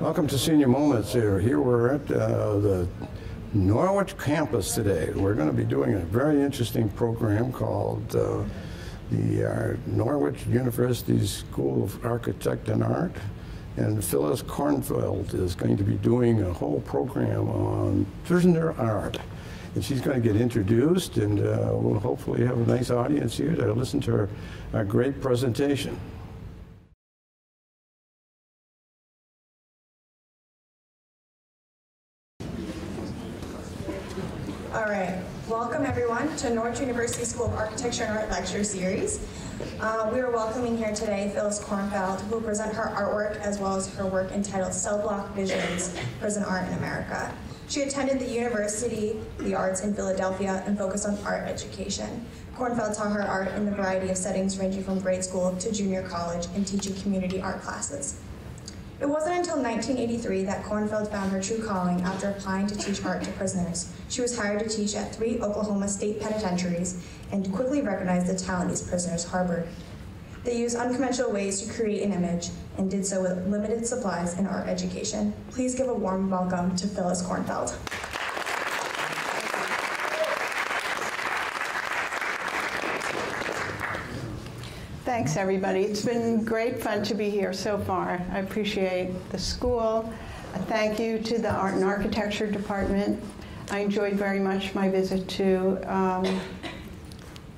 Welcome to Senior Moments here. Here we're at uh, the Norwich campus today. We're going to be doing a very interesting program called uh, the uh, Norwich University School of Architect and Art. And Phyllis Kornfeld is going to be doing a whole program on prisoner art. And she's going to get introduced, and uh, we'll hopefully have a nice audience here to listen to her, her great presentation. All right, welcome University School of Architecture and Art Lecture Series. Uh, we are welcoming here today Phyllis Kornfeld, who will present her artwork as well as her work entitled Cell Block Visions, Prison Art in America. She attended the University of the Arts in Philadelphia and focused on art education. Kornfeld taught her art in a variety of settings ranging from grade school to junior college and teaching community art classes. It wasn't until 1983 that Kornfeld found her true calling after applying to teach art to prisoners. She was hired to teach at three Oklahoma state penitentiaries and quickly recognized the talent these prisoners harbored. They used unconventional ways to create an image and did so with limited supplies and art education. Please give a warm welcome to Phyllis Kornfeld. Thanks, everybody. It's been great fun to be here so far. I appreciate the school. A thank you to the Art and Architecture Department. I enjoyed very much my visit to um,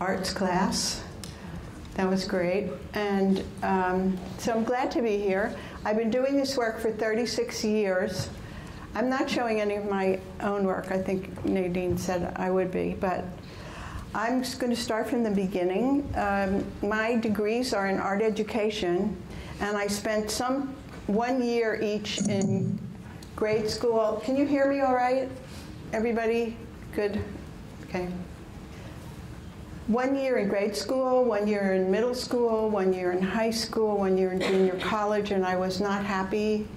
arts class. That was great. And um, so I'm glad to be here. I've been doing this work for 36 years. I'm not showing any of my own work. I think Nadine said I would be, but I'm just going to start from the beginning. Um, my degrees are in art education, and I spent some one year each in grade school. Can you hear me all right? Everybody? Good? Okay. One year in grade school, one year in middle school, one year in high school, one year in junior college, and I was not happy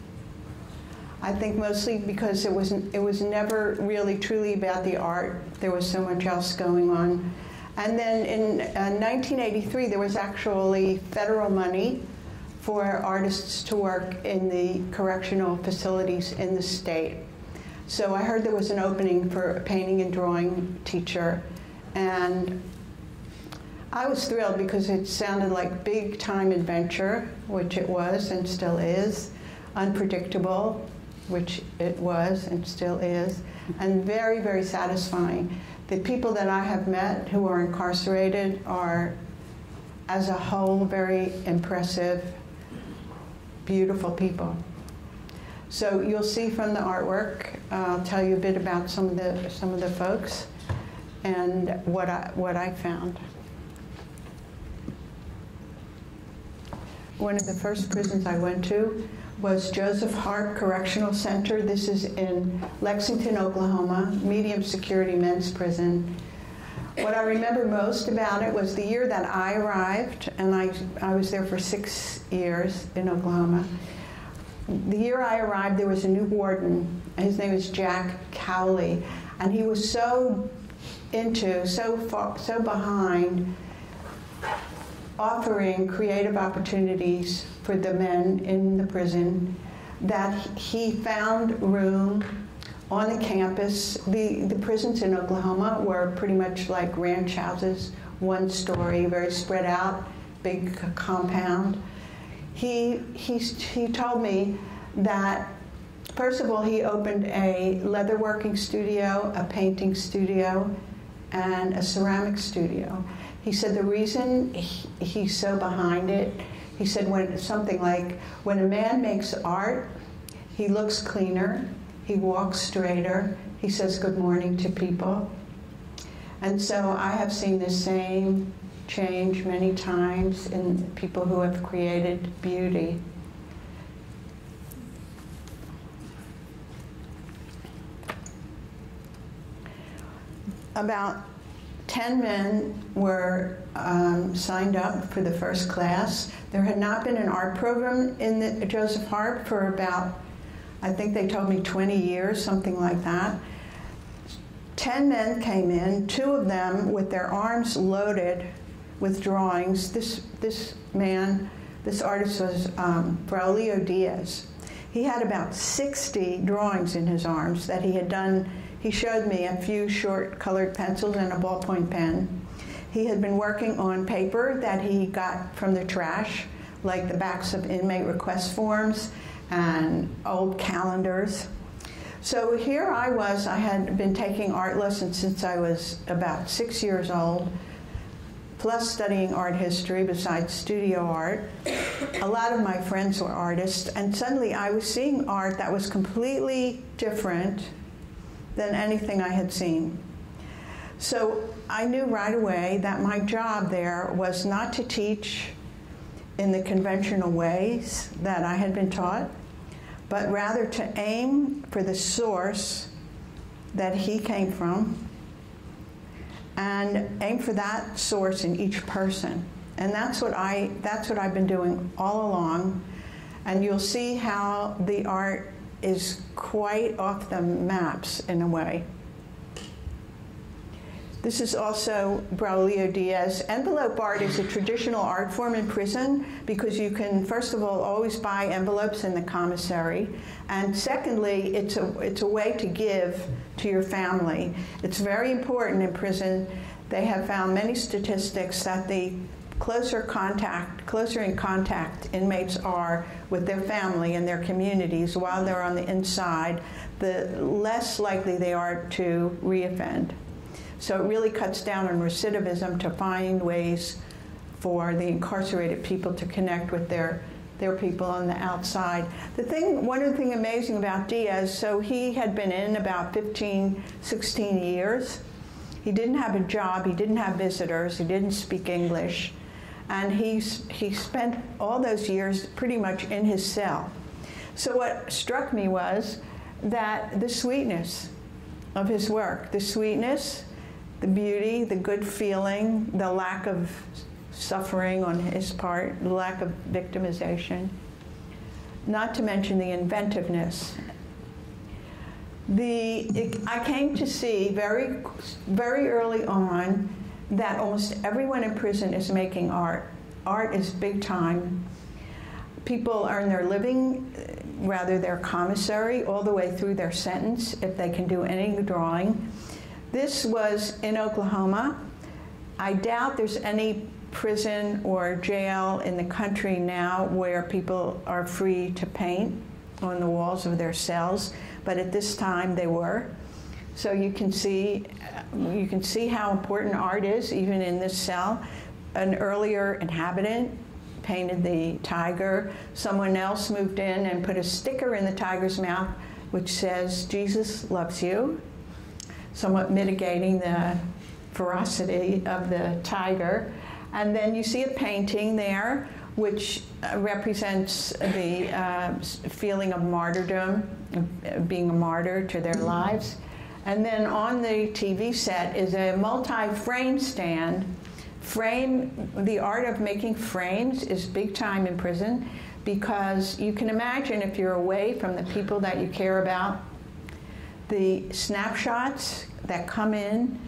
I think mostly because it was it was never really truly about the art. There was so much else going on. And then in uh, 1983, there was actually federal money for artists to work in the correctional facilities in the state. So I heard there was an opening for a painting and drawing teacher, and I was thrilled because it sounded like big time adventure, which it was and still is, unpredictable, which it was and still is, and very, very satisfying. The people that I have met who are incarcerated are, as a whole, very impressive, beautiful people. So you'll see from the artwork, I'll tell you a bit about some of the some of the folks and what I what I found. One of the first prisons I went to was Joseph Harp Correctional Center. This is in Lexington, Oklahoma, medium security men's prison. What I remember most about it was the year that I arrived, and I, I was there for six years in Oklahoma. The year I arrived, there was a new warden. His name is Jack Cowley, and he was so into, so far, so behind offering creative opportunities for the men in the prison that he found room on the campus. The, the prisons in Oklahoma were pretty much like ranch houses, one story, very spread out, big compound. He, he, he told me that, first of all, he opened a leatherworking studio, a painting studio, and a ceramic studio. He said the reason he, he's so behind it, he said when something like when a man makes art, he looks cleaner, he walks straighter, he says good morning to people. And so I have seen the same change many times in people who have created beauty. About 10 men were um, signed up for the first class. There had not been an art program in the Joseph Harp for about, I think they told me 20 years, something like that. 10 men came in, two of them with their arms loaded with drawings. This, this man, this artist was um, Braulio Diaz. He had about 60 drawings in his arms that he had done. He showed me a few short colored pencils and a ballpoint pen. He had been working on paper that he got from the trash, like the backs of inmate request forms and old calendars. So here I was, I had been taking art lessons since I was about six years old, plus studying art history besides studio art. A lot of my friends were artists, and suddenly I was seeing art that was completely different than anything I had seen. So I knew right away that my job there was not to teach in the conventional ways that I had been taught, but rather to aim for the source that he came from and aim for that source in each person. And that's what I that's what I've been doing all along. And you'll see how the art is quite off the maps in a way. This is also Braulio Diaz. Envelope art is a traditional art form in prison because you can, first of all, always buy envelopes in the commissary. And secondly, it's a, it's a way to give to your family. It's very important in prison. They have found many statistics that the closer contact, closer in contact inmates are with their family and their communities while they're on the inside, the less likely they are to reoffend. So it really cuts down on recidivism to find ways for the incarcerated people to connect with their their people on the outside. The thing, one of the things amazing about Diaz, so he had been in about 15, 16 years. He didn't have a job, he didn't have visitors, he didn't speak English, and he's, he spent all those years pretty much in his cell. So what struck me was that the sweetness of his work, the sweetness, the beauty, the good feeling, the lack of suffering on his part, the lack of victimization, not to mention the inventiveness. The, it, I came to see very, very early on that almost everyone in prison is making art. Art is big time. People earn their living, uh, rather their commissary, all the way through their sentence if they can do any drawing. This was in Oklahoma. I doubt there's any prison or jail in the country now where people are free to paint on the walls of their cells, but at this time they were. So you can see, you can see how important art is even in this cell. An earlier inhabitant painted the tiger. Someone else moved in and put a sticker in the tiger's mouth which says, Jesus loves you somewhat mitigating the ferocity of the tiger. And then you see a painting there which uh, represents the uh, feeling of martyrdom, being a martyr to their lives. And then on the TV set is a multi frame stand. Frame, the art of making frames is big time in prison because you can imagine if you're away from the people that you care about the snapshots that come in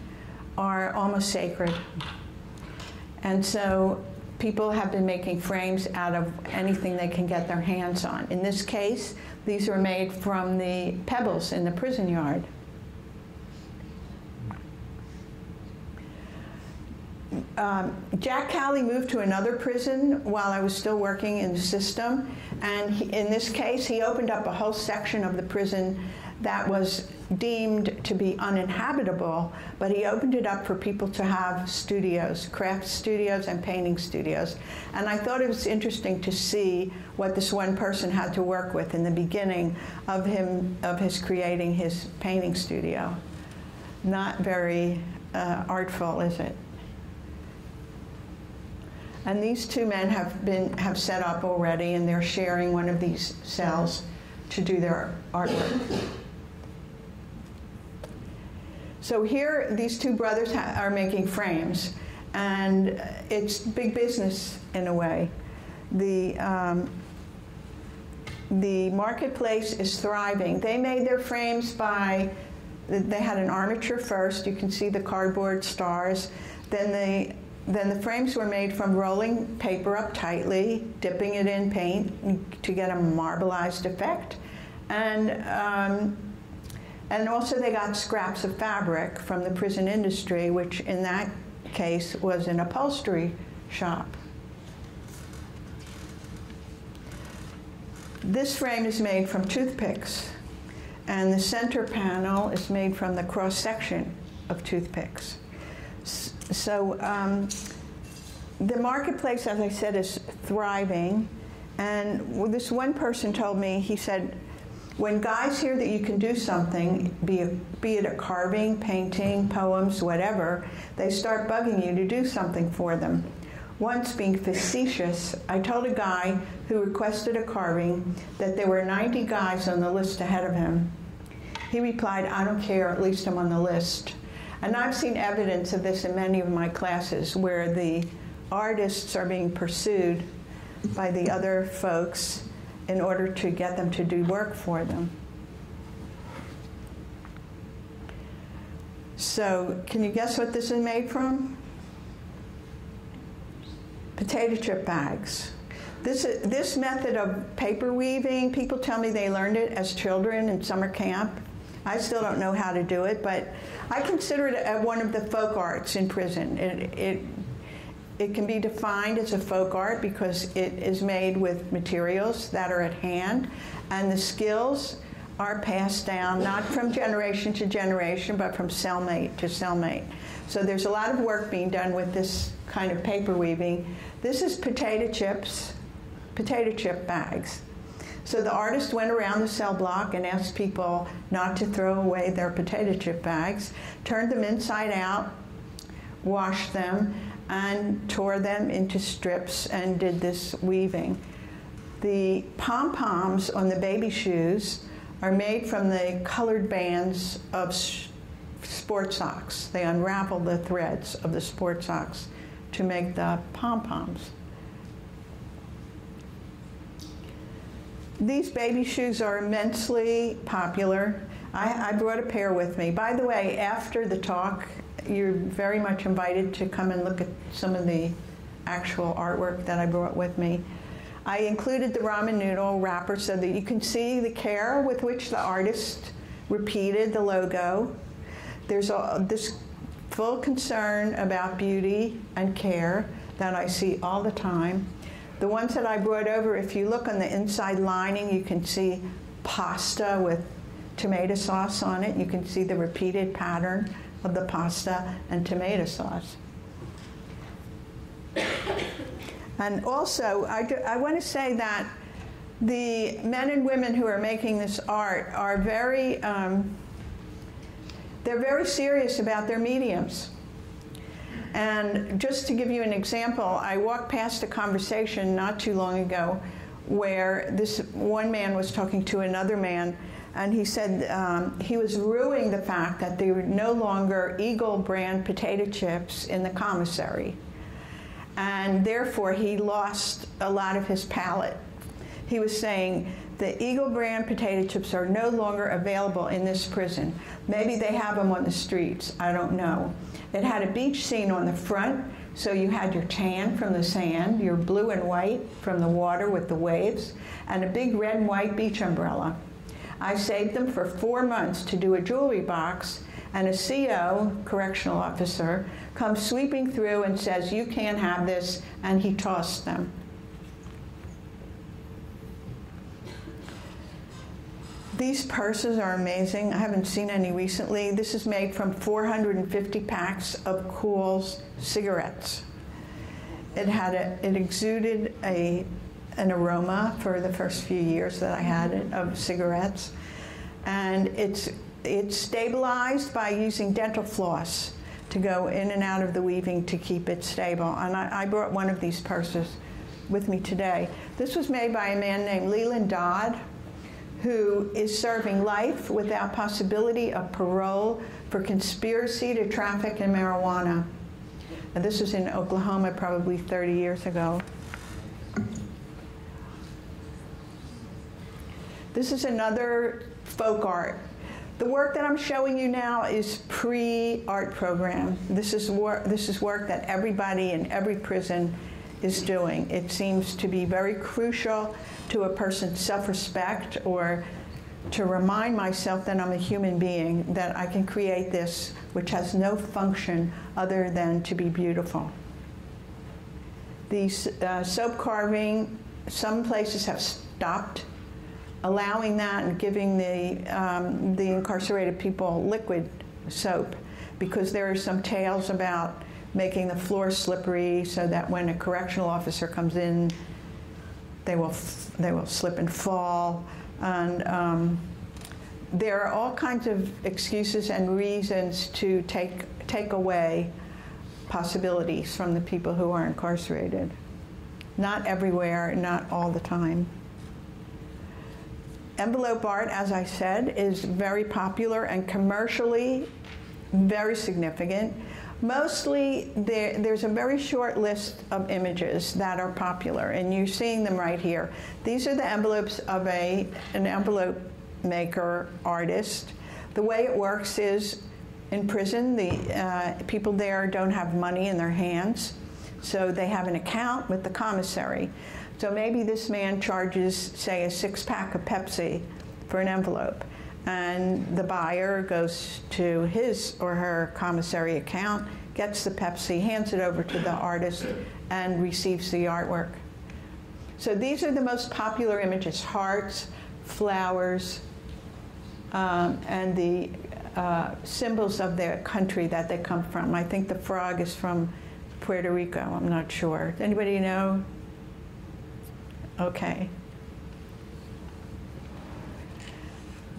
are almost sacred. And so people have been making frames out of anything they can get their hands on. In this case, these were made from the pebbles in the prison yard. Um, Jack Cowley moved to another prison while I was still working in the system, and he, in this case, he opened up a whole section of the prison that was deemed to be uninhabitable, but he opened it up for people to have studios, craft studios and painting studios. And I thought it was interesting to see what this one person had to work with in the beginning of him of his creating his painting studio. Not very uh, artful, is it? And these two men have been have set up already, and they're sharing one of these cells to do their artwork. So here, these two brothers are making frames, and it's big business in a way. The um, the marketplace is thriving. They made their frames by they had an armature first. You can see the cardboard stars. Then they then the frames were made from rolling paper up tightly, dipping it in paint to get a marbleized effect And, um, and also they got scraps of fabric from the prison industry, which in that case was an upholstery shop. This frame is made from toothpicks, and the center panel is made from the cross section of toothpicks. So um, the marketplace, as I said, is thriving. And this one person told me, he said, when guys hear that you can do something, be, be it a carving, painting, poems, whatever, they start bugging you to do something for them. Once, being facetious, I told a guy who requested a carving that there were 90 guys on the list ahead of him. He replied, I don't care, at least I'm on the list. And I've seen evidence of this in many of my classes where the artists are being pursued by the other folks in order to get them to do work for them. So, can you guess what this is made from? Potato chip bags. This, this method of paper weaving, people tell me they learned it as children in summer camp. I still don't know how to do it, but I consider it one of the folk arts in prison. It, it it can be defined as a folk art because it is made with materials that are at hand, and the skills are passed down not from generation to generation, but from cellmate to cellmate. So there's a lot of work being done with this kind of paper weaving. This is potato chips, potato chip bags. So the artist went around the cell block and asked people not to throw away their potato chip bags, turned them inside out, washed them, and tore them into strips and did this weaving. The pom poms on the baby shoes are made from the colored bands of sport socks. They unravel the threads of the sport socks to make the pom poms. These baby shoes are immensely popular. I, I, brought a pair with me. By the way, after the talk, you're very much invited to come and look at some of the actual artwork that I brought with me. I included the ramen noodle wrapper so that you can see the care with which the artist repeated the logo. There's a, this full concern about beauty and care that I see all the time. The ones that I brought over, if you look on the inside lining, you can see pasta with tomato sauce on it. You can see the repeated pattern of the pasta and tomato sauce. And also, I, do, I want to say that the men and women who are making this art are very, um, they're very serious about their mediums. And just to give you an example, I walked past a conversation not too long ago where this one man was talking to another man and he said um, he was ruining the fact that there were no longer Eagle brand potato chips in the commissary. And therefore, he lost a lot of his palate. He was saying, the Eagle brand potato chips are no longer available in this prison. Maybe they have them on the streets, I don't know. It had a beach scene on the front, so you had your tan from the sand, your blue and white from the water with the waves, and a big red and white beach umbrella. I saved them for four months to do a jewelry box, and a CO, correctional officer, comes sweeping through and says, You can't have this, and he tossed them. These purses are amazing. I haven't seen any recently. This is made from 450 packs of Kools cigarettes. It had a, it exuded a an aroma for the first few years that I had it of cigarettes. And it's, it's stabilized by using dental floss to go in and out of the weaving to keep it stable. And I, I brought one of these purses with me today. This was made by a man named Leland Dodd, who is serving life without possibility of parole for conspiracy to traffic in marijuana. And this was in Oklahoma probably 30 years ago. This is another folk art. The work that I'm showing you now is pre-art program. This is work, this is work that everybody in every prison is doing. It seems to be very crucial to a person's self-respect or to remind myself that I'm a human being, that I can create this, which has no function other than to be beautiful. The uh, soap carving, some places have stopped allowing that and giving the, um, the incarcerated people liquid soap because there are some tales about making the floor slippery so that when a correctional officer comes in, they will, they will slip and fall. And um, there are all kinds of excuses and reasons to take, take away possibilities from the people who are incarcerated. Not everywhere, not all the time. Envelope art, as I said, is very popular and commercially very significant. Mostly, there, there's a very short list of images that are popular, and you're seeing them right here. These are the envelopes of a, an envelope maker artist. The way it works is in prison, the uh, people there don't have money in their hands, so they have an account with the commissary. So maybe this man charges, say, a six pack of Pepsi for an envelope and the buyer goes to his or her commissary account, gets the Pepsi, hands it over to the artist, and receives the artwork. So these are the most popular images hearts, flowers, um, and the uh, symbols of their country that they come from. I think the frog is from Puerto Rico, I'm not sure. Anybody know? Okay.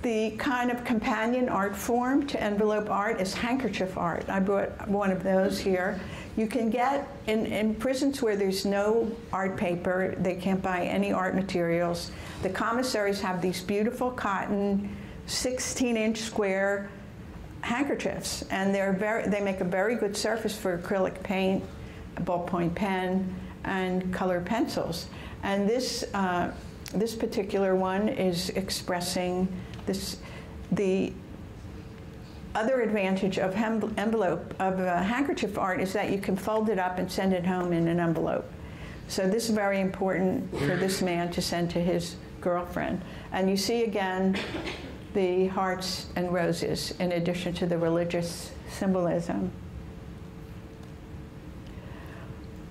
The kind of companion art form to envelope art is handkerchief art. I brought one of those here. You can get in, in prisons where there's no art paper, they can't buy any art materials. The commissaries have these beautiful cotton, 16 inch square handkerchiefs, and they're very, they make a very good surface for acrylic paint, ballpoint pen, and color pencils. And this, uh, this particular one is expressing this, the other advantage of envelope of uh, handkerchief art is that you can fold it up and send it home in an envelope. So this is very important for this man to send to his girlfriend. And you see again the hearts and roses in addition to the religious symbolism.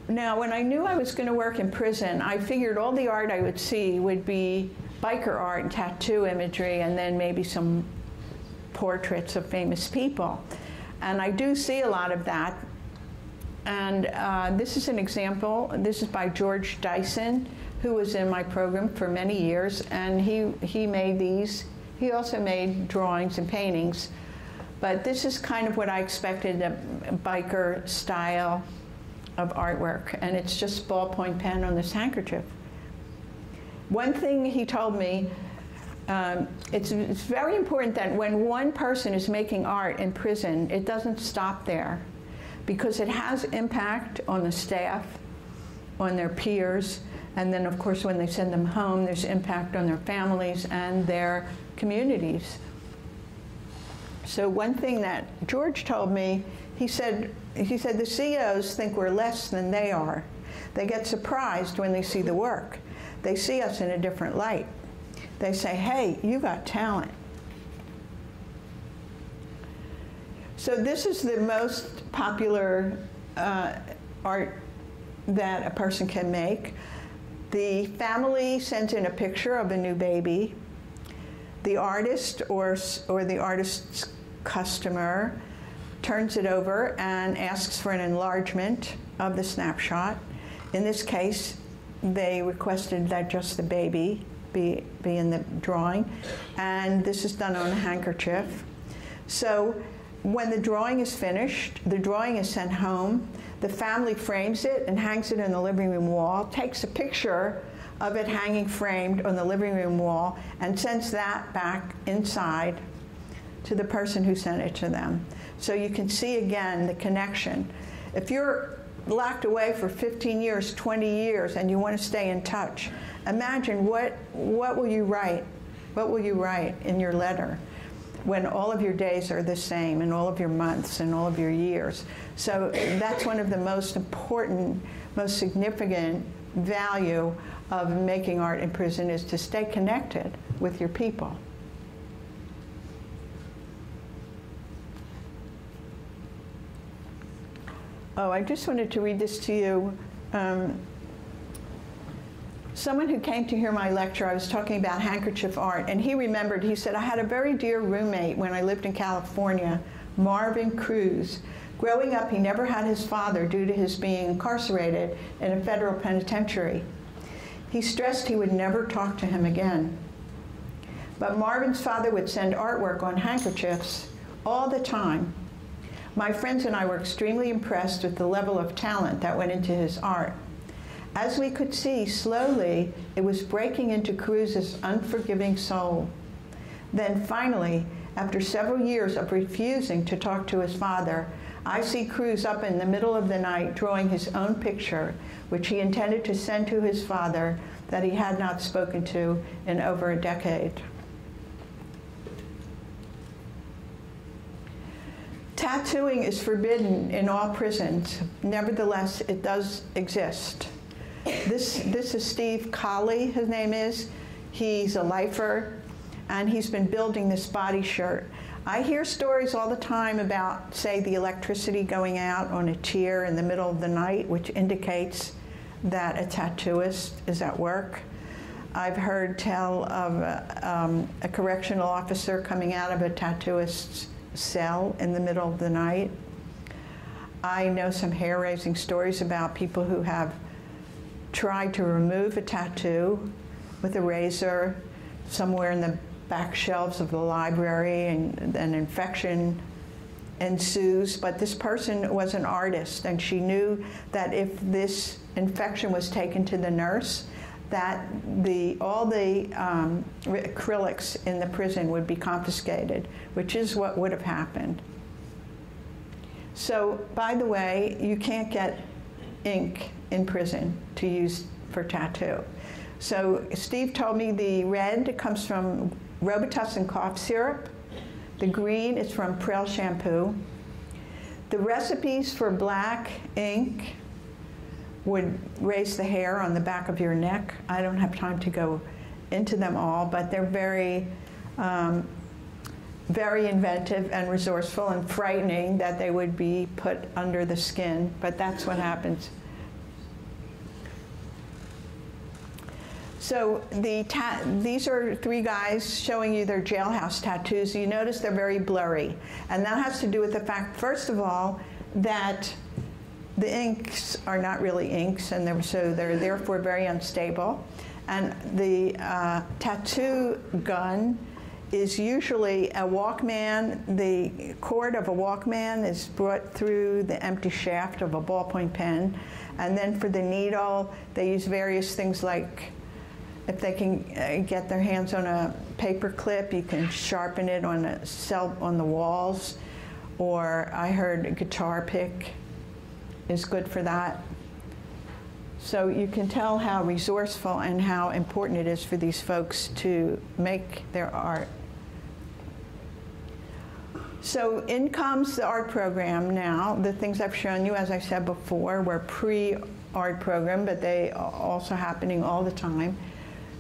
Now, when I knew I was going to work in prison, I figured all the art I would see would be biker art and tattoo imagery, and then maybe some portraits of famous people. And I do see a lot of that. And uh, this is an example. This is by George Dyson, who was in my program for many years, and he, he made these. He also made drawings and paintings. But this is kind of what I expected a biker style of artwork, and it's just ballpoint pen on this handkerchief. One thing he told me, um, it's, it's very important that when one person is making art in prison, it doesn't stop there because it has impact on the staff, on their peers, and then of course when they send them home, there's impact on their families and their communities. So one thing that George told me, he said, he said the COs think we're less than they are. They get surprised when they see the work they see us in a different light. They say, hey, you got talent. So this is the most popular uh, art that a person can make. The family sends in a picture of a new baby. The artist or, or the artist's customer turns it over and asks for an enlargement of the snapshot. In this case, they requested that just the baby be, be in the drawing, and this is done on a handkerchief. So when the drawing is finished, the drawing is sent home, the family frames it and hangs it in the living room wall, takes a picture of it hanging framed on the living room wall, and sends that back inside to the person who sent it to them. So you can see again the connection. If you're locked away for 15 years, 20 years, and you want to stay in touch. Imagine what, what will you write? What will you write in your letter when all of your days are the same and all of your months and all of your years? So that's one of the most important, most significant value of making art in prison is to stay connected with your people. Oh, I just wanted to read this to you. Um, someone who came to hear my lecture, I was talking about handkerchief art, and he remembered, he said, I had a very dear roommate when I lived in California, Marvin Cruz. Growing up, he never had his father due to his being incarcerated in a federal penitentiary. He stressed he would never talk to him again. But Marvin's father would send artwork on handkerchiefs all the time. My friends and I were extremely impressed with the level of talent that went into his art. As we could see, slowly it was breaking into Cruz's unforgiving soul. Then finally, after several years of refusing to talk to his father, I see Cruz up in the middle of the night drawing his own picture, which he intended to send to his father that he had not spoken to in over a decade. Tattooing is forbidden in all prisons. Nevertheless, it does exist. This, this is Steve Colley, his name is. He's a lifer, and he's been building this body shirt. I hear stories all the time about, say, the electricity going out on a tier in the middle of the night, which indicates that a tattooist is at work. I've heard tell of a, um, a correctional officer coming out of a tattooist's cell in the middle of the night. I know some hair raising stories about people who have tried to remove a tattoo with a razor somewhere in the back shelves of the library and an infection ensues. But this person was an artist and she knew that if this infection was taken to the nurse, that the, all the um, acrylics in the prison would be confiscated, which is what would have happened. So, by the way, you can't get ink in prison to use for tattoo. So, Steve told me the red comes from Robitussin cough syrup. The green is from Prell shampoo. The recipes for black ink would raise the hair on the back of your neck. I don't have time to go into them all, but they're very, um, very inventive and resourceful and frightening that they would be put under the skin, but that's what happens. So the these are three guys showing you their jailhouse tattoos. You notice they're very blurry. And that has to do with the fact, first of all, that the inks are not really inks, and they're, so they're therefore very unstable. And the uh, tattoo gun is usually a Walkman. The cord of a Walkman is brought through the empty shaft of a ballpoint pen. And then for the needle, they use various things like if they can uh, get their hands on a paper clip, you can sharpen it on a cell on the walls. Or I heard a guitar pick is good for that. So you can tell how resourceful and how important it is for these folks to make their art. So in comes the art program now. The things I've shown you, as I said before, were pre-art program, but they are also happening all the time.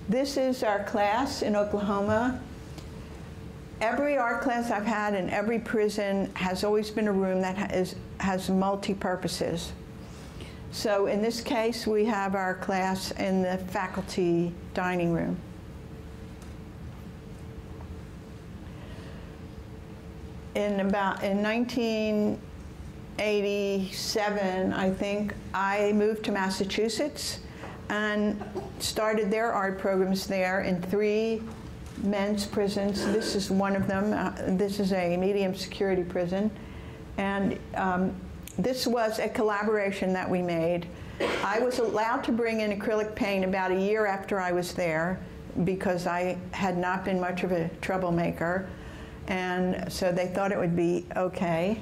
This is our class in Oklahoma. Every art class I've had in every prison has always been a room that is, has multi-purposes. So in this case, we have our class in the faculty dining room. In about in 1987, I think I moved to Massachusetts and started their art programs there in three men's prisons. This is one of them. Uh, this is a medium security prison. And um, this was a collaboration that we made. I was allowed to bring in acrylic paint about a year after I was there because I had not been much of a troublemaker. And so they thought it would be okay.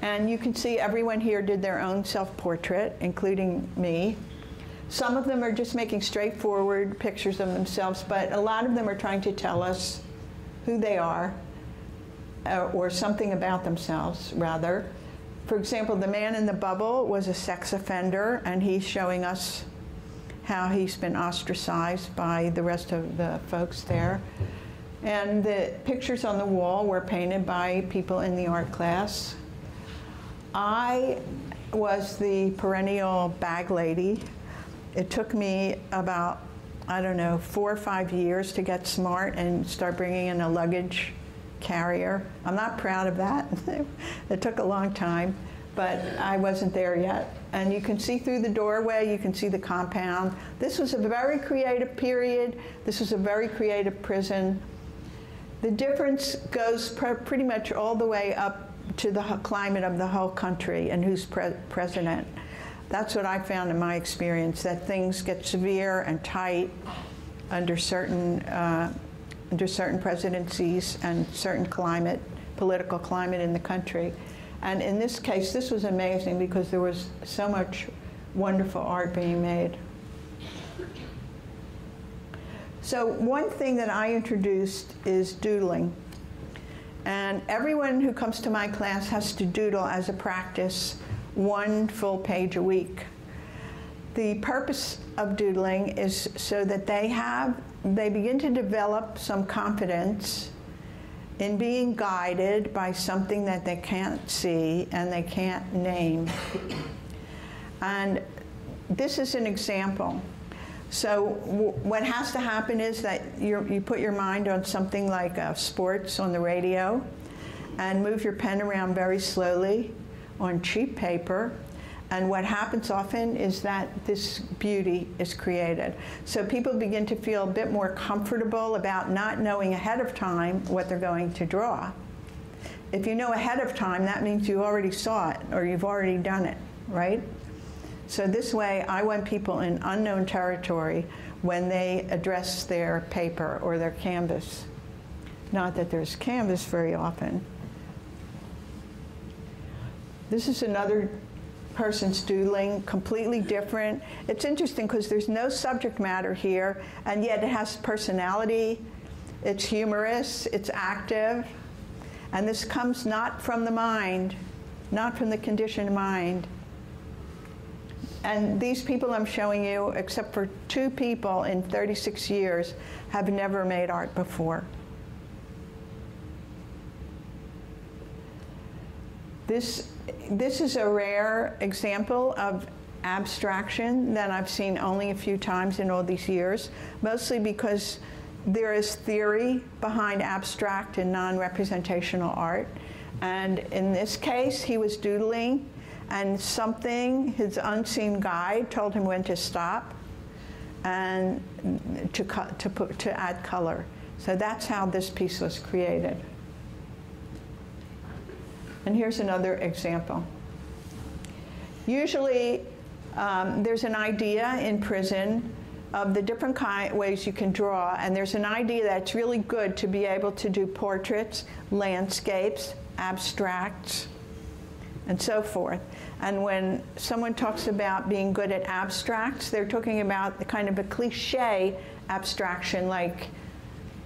And you can see everyone here did their own self portrait, including me. Some of them are just making straightforward pictures of themselves, but a lot of them are trying to tell us who they are uh, or something about themselves, rather. For example, the man in the bubble was a sex offender, and he's showing us how he's been ostracized by the rest of the folks there. And the pictures on the wall were painted by people in the art class. I was the perennial bag lady. It took me about, I don't know, four or five years to get smart and start bringing in a luggage carrier. I'm not proud of that. it took a long time, but I wasn't there yet. And you can see through the doorway, you can see the compound. This was a very creative period. This was a very creative prison. The difference goes pr pretty much all the way up to the climate of the whole country and who's pre president. That's what I found in my experience, that things get severe and tight under certain, uh, under certain presidencies and certain climate, political climate in the country. And in this case, this was amazing because there was so much wonderful art being made. So one thing that I introduced is doodling. And everyone who comes to my class has to doodle as a practice one full page a week. The purpose of doodling is so that they have, they begin to develop some confidence in being guided by something that they can't see and they can't name. And this is an example. So what has to happen is that you put your mind on something like uh, sports on the radio and move your pen around very slowly on cheap paper. And what happens often is that this beauty is created. So people begin to feel a bit more comfortable about not knowing ahead of time what they're going to draw. If you know ahead of time, that means you already saw it or you've already done it, right? So this way, I want people in unknown territory when they address their paper or their canvas. Not that there's canvas very often. This is another person's doodling, completely different. It's interesting because there's no subject matter here, and yet it has personality, it's humorous, it's active, and this comes not from the mind, not from the conditioned mind. And these people I'm showing you, except for two people in 36 years, have never made art before. This, this is a rare example of abstraction that I've seen only a few times in all these years, mostly because there is theory behind abstract and non-representational art. And in this case, he was doodling and something, his unseen guide told him when to stop and to, to, put, to add color. So that's how this piece was created. And here's another example. Usually, um, there's an idea in prison of the different kind, ways you can draw, and there's an idea that's really good to be able to do portraits, landscapes, abstracts, and so forth. And when someone talks about being good at abstracts, they're talking about the kind of a cliche abstraction like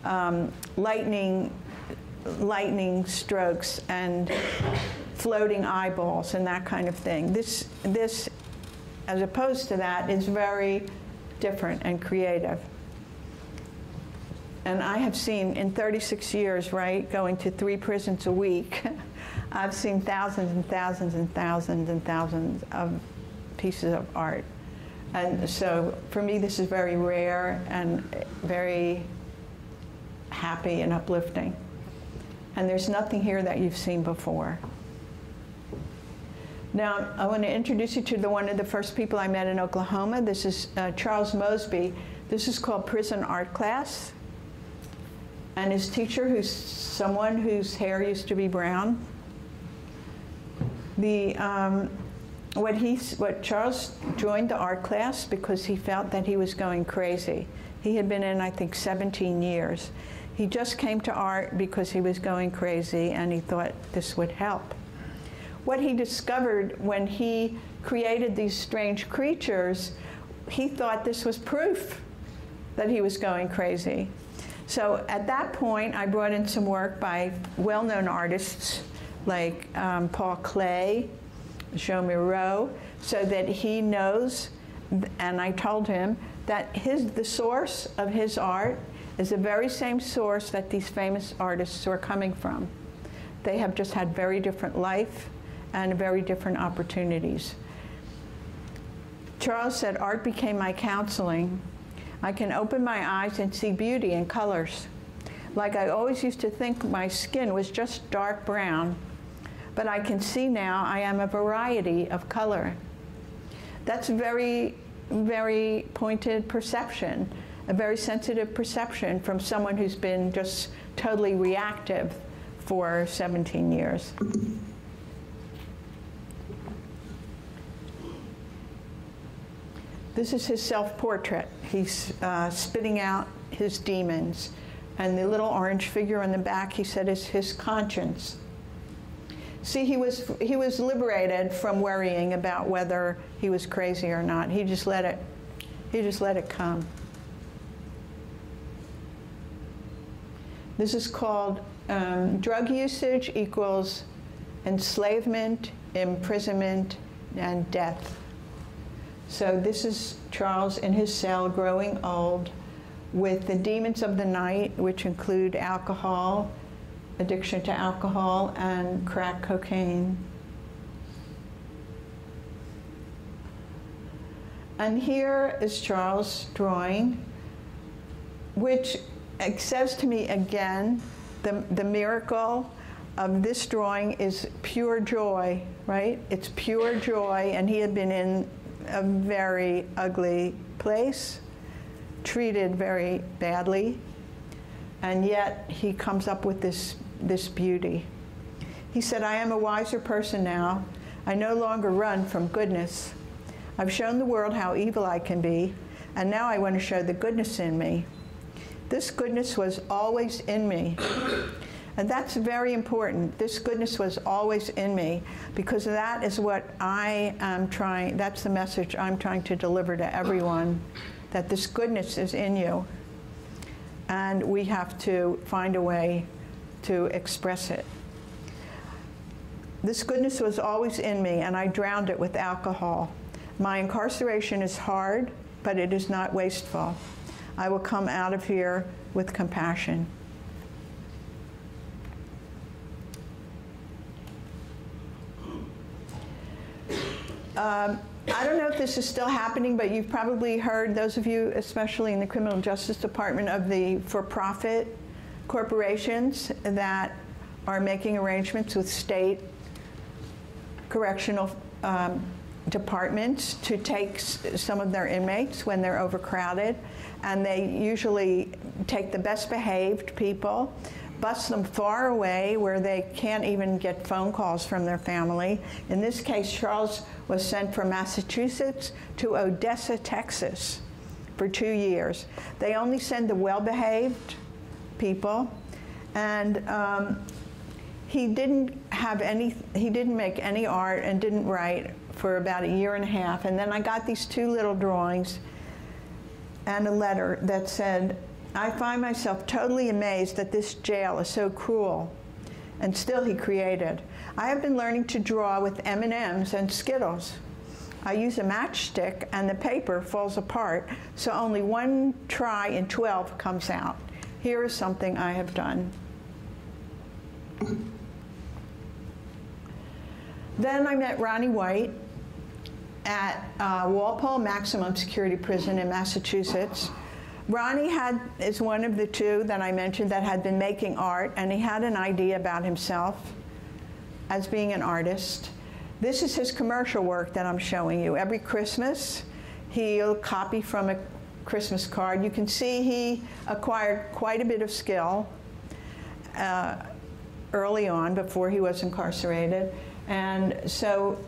um, lightning, lightning strokes and floating eyeballs and that kind of thing. This, this, as opposed to that, is very different and creative. And I have seen in 36 years, right, going to three prisons a week, I've seen thousands and thousands and thousands and thousands of pieces of art. And so for me, this is very rare and very happy and uplifting. And there's nothing here that you've seen before. Now, I want to introduce you to the, one of the first people I met in Oklahoma. This is uh, Charles Mosby. This is called Prison Art Class. And his teacher, who's someone whose hair used to be brown, the, um, what, he, what Charles joined the art class because he felt that he was going crazy. He had been in, I think, 17 years. He just came to art because he was going crazy and he thought this would help. What he discovered when he created these strange creatures, he thought this was proof that he was going crazy. So at that point, I brought in some work by well-known artists like um, Paul Klee, Jean Miro, so that he knows, and I told him that his, the source of his art is the very same source that these famous artists are coming from. They have just had very different life and very different opportunities. Charles said, Art became my counseling. I can open my eyes and see beauty in colors. Like I always used to think my skin was just dark brown, but I can see now I am a variety of color. That's very, very pointed perception, a very sensitive perception from someone who's been just totally reactive for 17 years. This is his self portrait. He's uh, spitting out his demons. And the little orange figure on the back, he said, is his conscience. See, he was, he was liberated from worrying about whether he was crazy or not. He just let it, he just let it come. This is called um, drug usage equals enslavement, imprisonment, and death. So this is Charles in his cell growing old with the demons of the night, which include alcohol, addiction to alcohol, and crack cocaine. And here is Charles' drawing, which says to me again the, the miracle of this drawing is pure joy, right? It's pure joy, and he had been in a very ugly place treated very badly, and yet he comes up with this, this beauty. He said, I am a wiser person now. I no longer run from goodness. I've shown the world how evil I can be, and now I want to show the goodness in me. This goodness was always in me. And that's very important. This goodness was always in me because that is what I am trying, that's the message I'm trying to deliver to everyone that this goodness is in you. And we have to find a way to express it. This goodness was always in me, and I drowned it with alcohol. My incarceration is hard, but it is not wasteful. I will come out of here with compassion. Um, I don't know if this is still happening, but you've probably heard, those of you, especially in the criminal justice department, of the for profit corporations that are making arrangements with state correctional um, departments to take some of their inmates when they're overcrowded. And they usually take the best behaved people bus them far away where they can't even get phone calls from their family. In this case, Charles was sent from Massachusetts to Odessa, Texas for two years. They only send the well behaved people. And um, he didn't have any, he didn't make any art and didn't write for about a year and a half. And then I got these two little drawings and a letter that said, I find myself totally amazed that this jail is so cruel. And still he created. I have been learning to draw with M&Ms and Skittles. I use a matchstick and the paper falls apart, so only one try in 12 comes out. Here is something I have done. Then I met Ronnie White at uh, Walpole Maximum Security Prison in Massachusetts. Ronnie had is one of the two that I mentioned that had been making art, and he had an idea about himself as being an artist. This is his commercial work that I'm showing you. Every Christmas, he'll copy from a Christmas card. You can see he acquired quite a bit of skill uh, early on before he was incarcerated. And so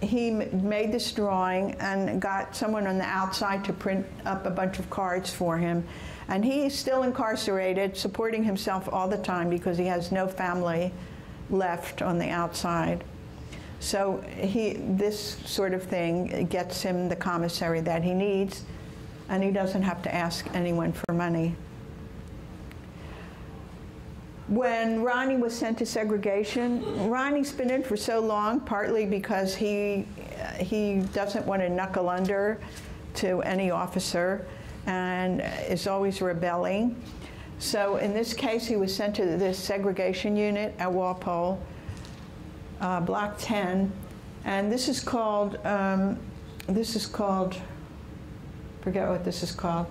he made this drawing and got someone on the outside to print up a bunch of cards for him. And he's still incarcerated, supporting himself all the time because he has no family left on the outside. So he, this sort of thing gets him the commissary that he needs, and he doesn't have to ask anyone for money. When Ronnie was sent to segregation, Ronnie's been in for so long, partly because he, he doesn't want to knuckle under to any officer and is always rebelling. So in this case, he was sent to this segregation unit at Walpole. uh, block 10. And this is called, um, this is called, forget what this is called,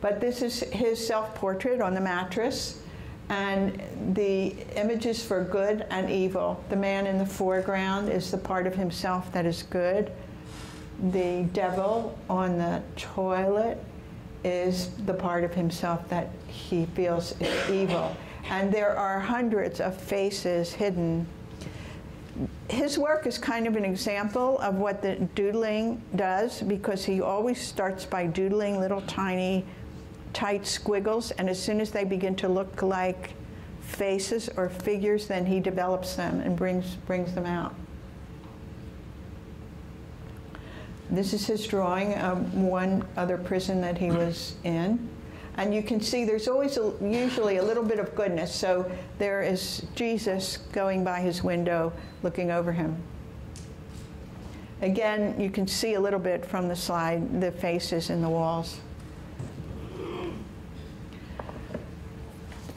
but this is his self portrait on the mattress. And the images for good and evil. The man in the foreground is the part of himself that is good. The devil on the toilet is the part of himself that he feels is evil. And there are hundreds of faces hidden. His work is kind of an example of what the doodling does because he always starts by doodling little tiny tight squiggles, and as soon as they begin to look like faces or figures, then he develops them and brings, brings them out. This is his drawing of one other prison that he was in. And you can see there's always a, usually a little bit of goodness. So there is Jesus going by his window, looking over him. Again, you can see a little bit from the slide the faces in the walls.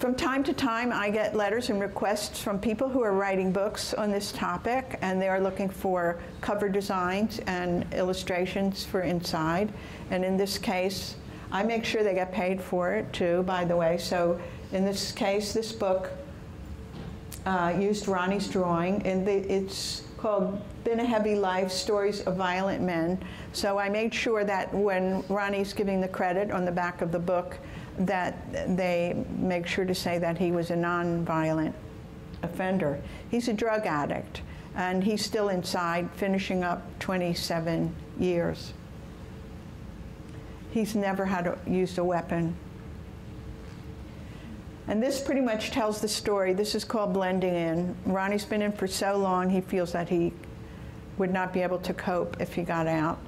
From time to time, I get letters and requests from people who are writing books on this topic, and they are looking for cover designs and illustrations for inside. And in this case, I make sure they get paid for it too, by the way. So in this case, this book uh, used Ronnie's drawing, and the, it's called Been a Heavy Life Stories of Violent Men. So I made sure that when Ronnie's giving the credit on the back of the book, that they make sure to say that he was a nonviolent offender. He's a drug addict, and he's still inside, finishing up 27 years. He's never had a, used a weapon. And this pretty much tells the story. This is called blending in. Ronnie's been in for so long, he feels that he would not be able to cope if he got out.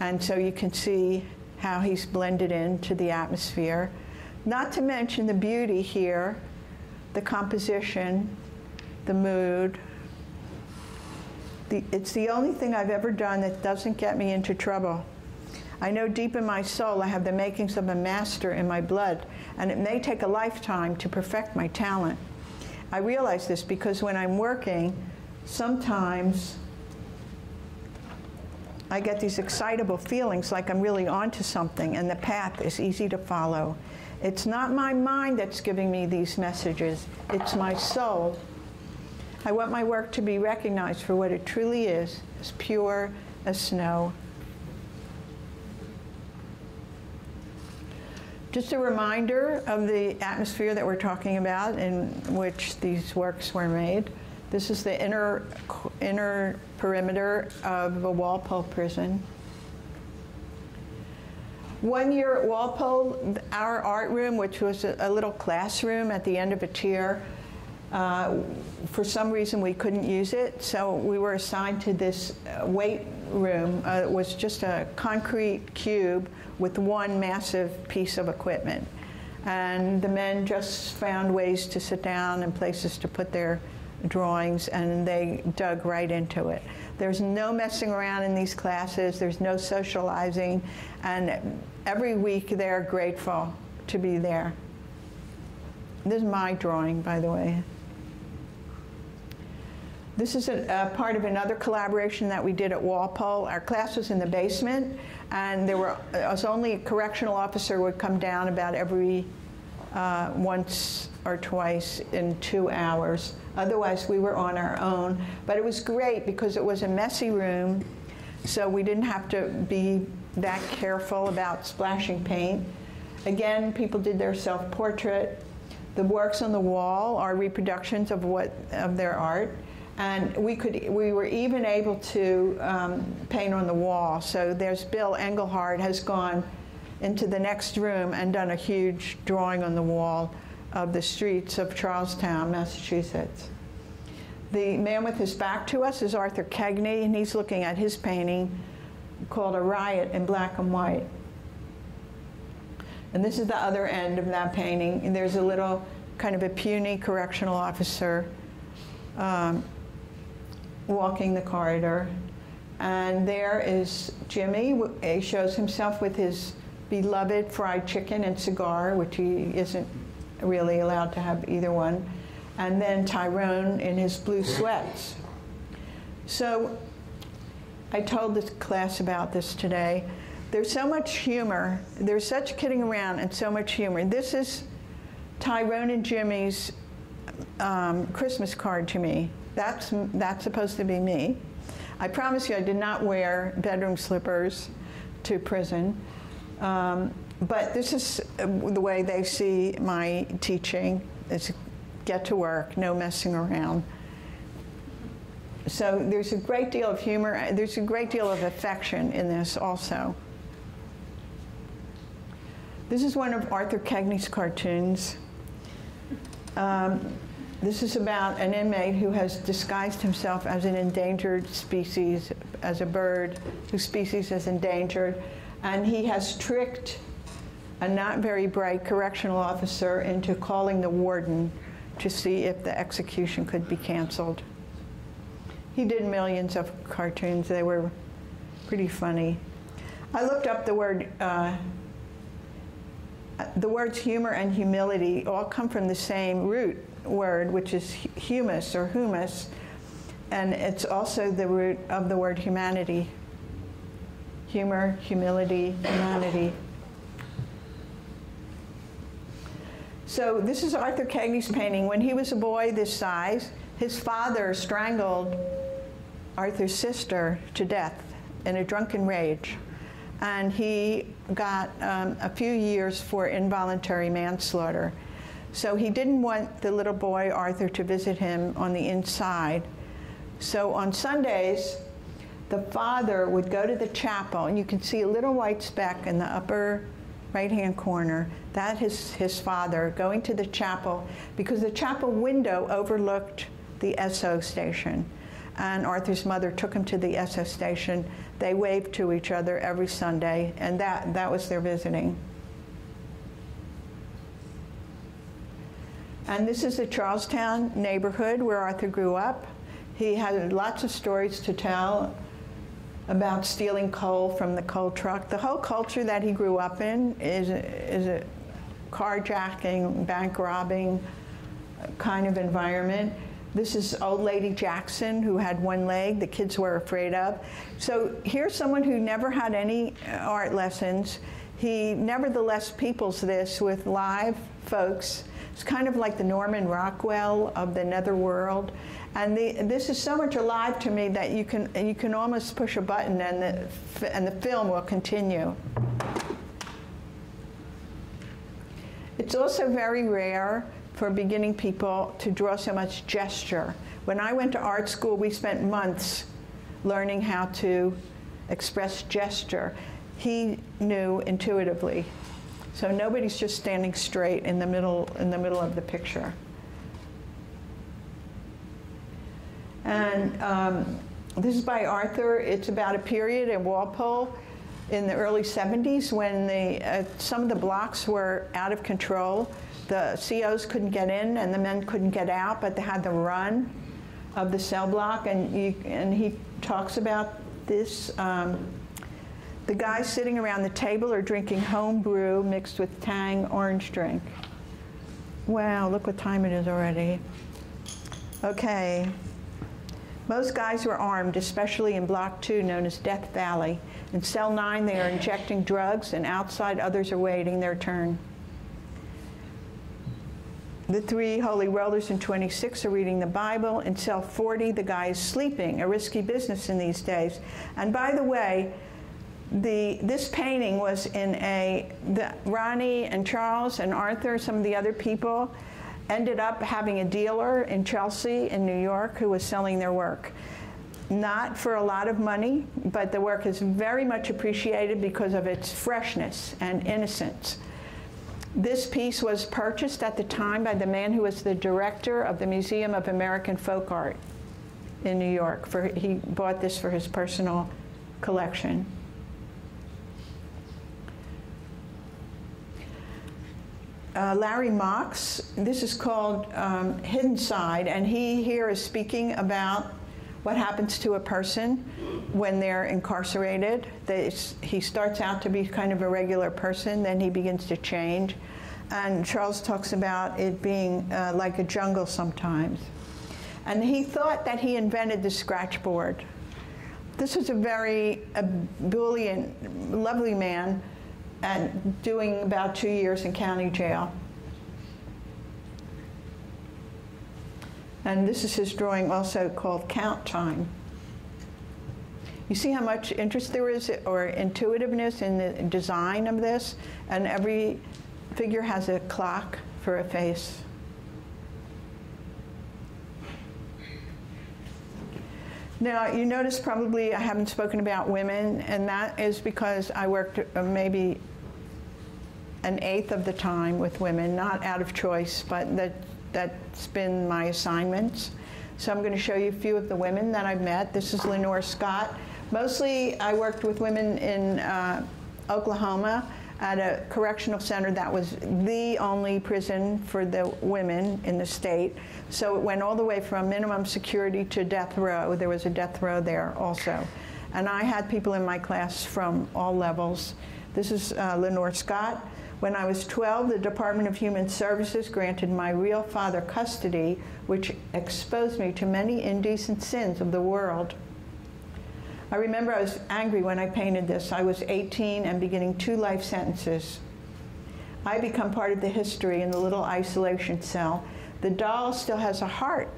And so you can see how he's blended into the atmosphere. Not to mention the beauty here, the composition, the mood. The, it's the only thing I've ever done that doesn't get me into trouble. I know deep in my soul I have the makings of a master in my blood, and it may take a lifetime to perfect my talent. I realize this because when I'm working, sometimes I get these excitable feelings like I'm really onto something and the path is easy to follow. It's not my mind that's giving me these messages, it's my soul. I want my work to be recognized for what it truly is, as pure as snow. Just a reminder of the atmosphere that we're talking about in which these works were made. This is the inner, inner perimeter of a Walpole prison. One year at Walpole, our art room, which was a, little classroom at the end of a tier, uh, for some reason we couldn't use it, so we were assigned to this uh, weight room. Uh, it was just a concrete cube with one massive piece of equipment. And the men just found ways to sit down and places to put their drawings, and they dug right into it. There's no messing around in these classes, there's no socializing, and every week they're grateful to be there. This is my drawing, by the way. This is a, a, part of another collaboration that we did at Walpole. Our class was in the basement, and there were was only a correctional officer would come down about every uh, once or twice in two hours. Otherwise, we were on our own. But it was great because it was a messy room, so we didn't have to be that careful about splashing paint. Again, people did their self-portrait. The works on the wall are reproductions of what of their art, and we could we were even able to um, paint on the wall. So there's Bill Engelhard has gone into the next room and done a huge drawing on the wall of the streets of Charlestown, Massachusetts. The man with his back to us is Arthur Cagney, and he's looking at his painting called A Riot in Black and White. And this is the other end of that painting. And there's a little kind of a puny correctional officer um, walking the corridor. And there is Jimmy. He shows himself with his beloved fried chicken and cigar, which he isn't really allowed to have either one. And then Tyrone in his blue sweats. So I told this class about this today. There's so much humor. There's such kidding around and so much humor. This is Tyrone and Jimmy's um, Christmas card to me. That's, that's supposed to be me. I promise you, I did not wear bedroom slippers to prison. Um, but this is uh, the way they see my teaching is get to work, no messing around. So there's a great deal of humor, there's a great deal of affection in this also. This is one of Arthur Cagney's cartoons. Um, this is about an inmate who has disguised himself as an endangered species, as a bird whose species is endangered, and he has tricked a not very bright correctional officer into calling the warden to see if the execution could be canceled. He did millions of cartoons. They were pretty funny. I looked up the word, uh, the words humor and humility all come from the same root word, which is humus or humus, and it's also the root of the word humanity. Humor, humility, humanity. So this is Arthur Cagney's painting. When he was a boy this size, his father strangled Arthur's sister to death in a drunken rage. And he got um, a few years for involuntary manslaughter. So he didn't want the little boy, Arthur, to visit him on the inside. So on Sundays, the father would go to the chapel, and you can see a little white speck in the upper right hand corner. That is his father going to the chapel because the chapel window overlooked the Esso station. And Arthur's mother took him to the Esso station. They waved to each other every Sunday, and that, that was their visiting. And this is the Charlestown neighborhood where Arthur grew up. He had lots of stories to tell about stealing coal from the coal truck. The whole culture that he grew up in is is a carjacking, bank robbing kind of environment. This is old lady Jackson who had one leg the kids were afraid of. So here's someone who never had any art lessons. He nevertheless peoples this with live folks. It's kind of like the Norman Rockwell of the netherworld. And the, this is so much alive to me that you can, you can almost push a button and the, and the film will continue. It's also very rare for beginning people to draw so much gesture. When I went to art school, we spent months learning how to express gesture. He knew intuitively. So nobody's just standing straight in the middle in the middle of the picture. And um, this is by Arthur. It's about a period in Walpole in the early 70s when the, uh, some of the blocks were out of control. The COs couldn't get in and the men couldn't get out, but they had the run of the cell block. And, you, and he talks about this. Um, the guys sitting around the table are drinking home brew mixed with Tang orange drink. Wow, look what time it is already. Okay. Most guys were armed, especially in Block 2, known as Death Valley. In Cell 9, they are injecting drugs, and outside, others are waiting their turn. The three holy rollers in 26 are reading the Bible. In cell 40, the guy is sleeping, a risky business in these days. And by the way, the, this painting was in a, the, Ronnie and Charles and Arthur, some of the other people, ended up having a dealer in Chelsea in New York who was selling their work. Not for a lot of money, but the work is very much appreciated because of its freshness and innocence. This piece was purchased at the time by the man who was the director of the Museum of American Folk Art in New York. For, he bought this for his personal collection. uh, Larry Mox. This is called um, Hidden Side, and he here is speaking about what happens to a person when they're incarcerated. They, he starts out to be kind of a regular person, then he begins to change. And Charles talks about it being uh, like a jungle sometimes. And he thought that he invented the scratch board. This was a very ebullient, lovely man, and doing about two years in county jail. And this is his drawing also called Count Time. You see how much interest there is or intuitiveness in the design of this? And every figure has a clock for a face. Now, you notice probably I haven't spoken about women, and that is because I worked uh, maybe an eighth of the time with women, not out of choice, but that that's been my assignments. So I'm going to show you a few of the women that I've met. This is Lenore Scott. Mostly I worked with women in uh, Oklahoma at a correctional center that was the only prison for the women in the state. So it went all the way from minimum security to death row. There was a death row there also. And I had people in my class from all levels. This is uh, Lenore Scott. When I was 12, the Department of Human Services granted my real father custody, which exposed me to many indecent sins of the world. I remember I was angry when I painted this. I was 18 and beginning two life sentences. I become part of the history in the little isolation cell. The doll still has a heart,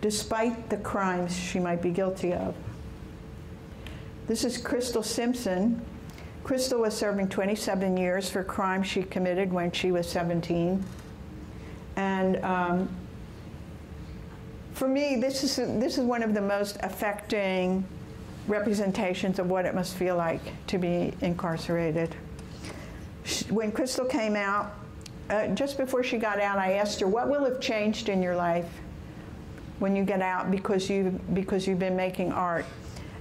despite the crimes she might be guilty of. This is Crystal Simpson, Crystal was serving 27 years for crimes she committed when she was 17. And um, for me, this is, this is one of the most affecting representations of what it must feel like to be incarcerated. When Crystal came out, uh, just before she got out, I asked her, What will have changed in your life when you get out because, you, because you've been making art?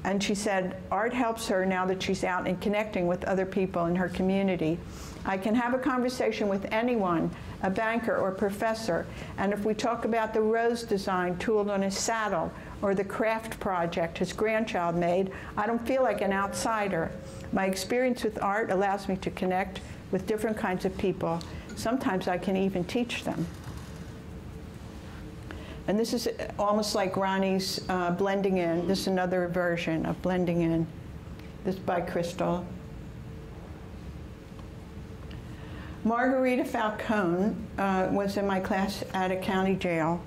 And she said, art helps her now that she's out and connecting with other people in her community. I can have a conversation with anyone, a banker or professor, and if we talk about the rose design tooled on his saddle or the craft project his grandchild made, I don't feel like an outsider. My experience with art allows me to connect with different kinds of people. Sometimes I can even teach them. And this is almost like Ronnie's uh, blending in. This is another version of blending in. This by Crystal. Margarita Falcone uh, was in my class at a county jail.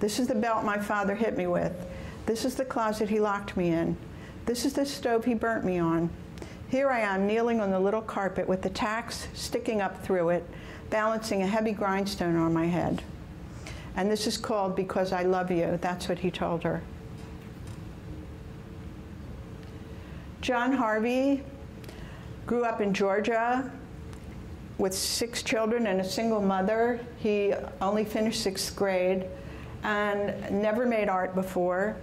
This is the belt my father hit me with. This is the closet he locked me in. This is the stove he burnt me on. Here I am kneeling on the little carpet with the tacks sticking up through it, balancing a heavy grindstone on my head. And this is called Because I Love You. That's what he told her. John Harvey grew up in Georgia with six children and a single mother. He only finished sixth grade and never made art before.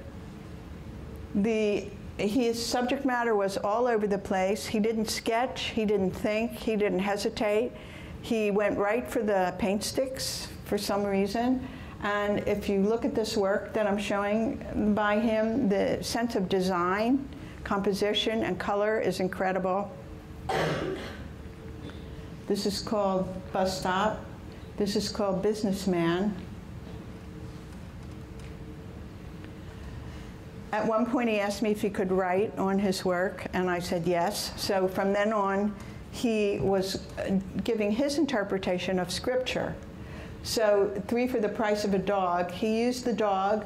The, his subject matter was all over the place. He didn't sketch, he didn't think, he didn't hesitate. He went right for the paint sticks for some reason. And if you look at this work that I'm showing by him, the sense of design, composition, and color is incredible. This is called Bus Stop. This is called Businessman. At one point, he asked me if he could write on his work, and I said yes. So from then on, he was uh, giving his interpretation of Scripture. So, three for the price of a dog. He used the dog.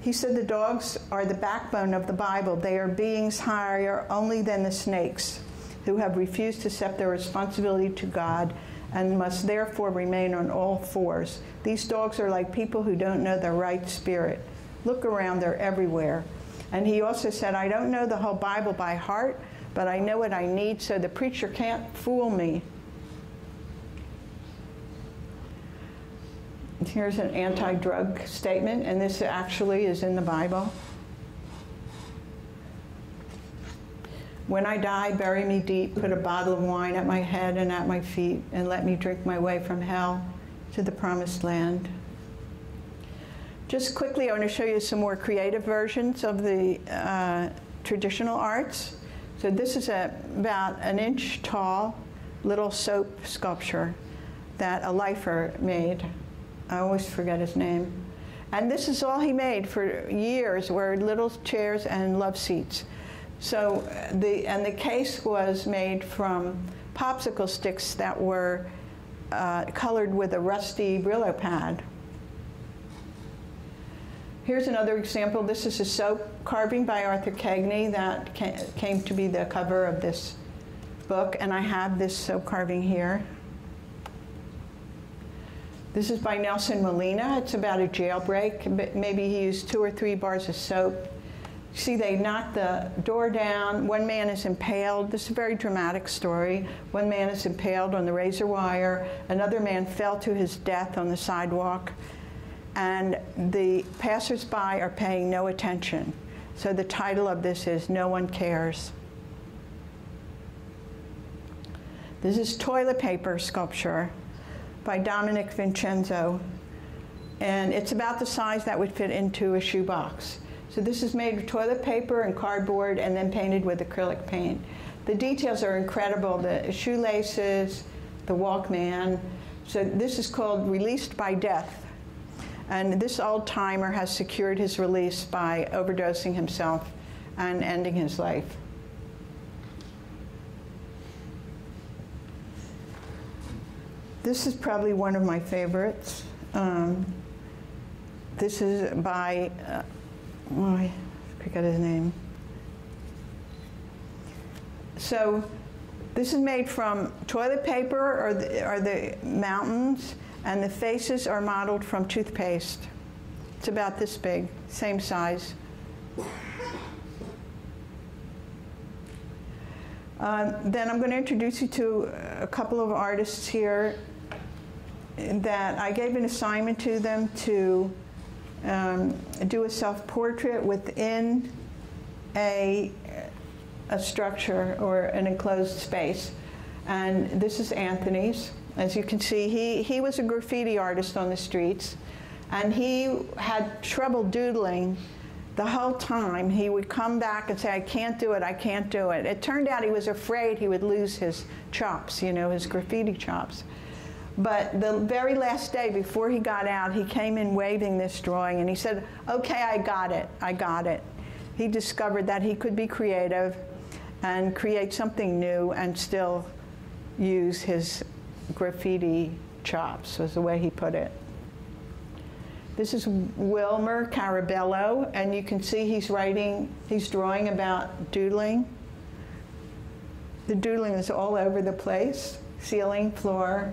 He said the dogs are the backbone of the Bible. They are beings higher only than the snakes, who have refused to accept their responsibility to God and must therefore remain on all fours. These dogs are like people who don't know their right spirit. Look around, they're everywhere. And he also said, I don't know the whole Bible by heart, but I know what I need, so the preacher can't fool me. Here's an anti drug statement, and this actually is in the Bible. When I die, bury me deep, put a bottle of wine at my head and at my feet, and let me drink my way from hell to the promised land. Just quickly, I want to show you some more creative versions of the uh, traditional arts. So this is a, about an inch tall little soap sculpture that a lifer made. I always forget his name. And this is all he made for years, were little chairs and love seats. So uh, the and the case was made from popsicle sticks that were uh, colored with a rusty Brillo pad. Here's another example. This is a soap carving by Arthur Cagney that ca- came to be the cover of this book, and I have this soap carving here. This is by Nelson Molina. It's about a jailbreak. Maybe he used two or three bars of soap. See, they knocked the door down. One man is impaled. This is a very dramatic story. One man is impaled on the razor wire. Another man fell to his death on the sidewalk. And the passersby are paying no attention. So the title of this is No One Cares. This is toilet paper sculpture by Dominic Vincenzo. And it's about the size that would fit into a shoebox. So this is made of toilet paper and cardboard and then painted with acrylic paint. The details are incredible. The shoelaces, the Walkman. So this is called Released by Death. And this old timer has secured his release by overdosing himself and ending his life. This is probably one of my favorites. Um, this is by, uh, oh, I forget his name. So this is made from toilet paper or the, or the mountains, and the faces are modeled from toothpaste. It's about this big, same size. Uh, then I'm going to introduce you to a couple of artists here that I gave an assignment to them to um, do a self-portrait within a, a structure or an enclosed space. And this is Anthony's. As you can see, he, he was a graffiti artist on the streets, and he had trouble doodling the whole time. He would come back and say, I can't do it, I can't do it. It turned out he was afraid he would lose his chops, you know, his graffiti chops. But the very last day before he got out, he came in waving this drawing and he said, Okay, I got it, I got it. He discovered that he could be creative and create something new and still use his graffiti chops, was the way he put it. This is Wilmer Carabello, and you can see he's writing, he's drawing about doodling. The doodling is all over the place ceiling, floor,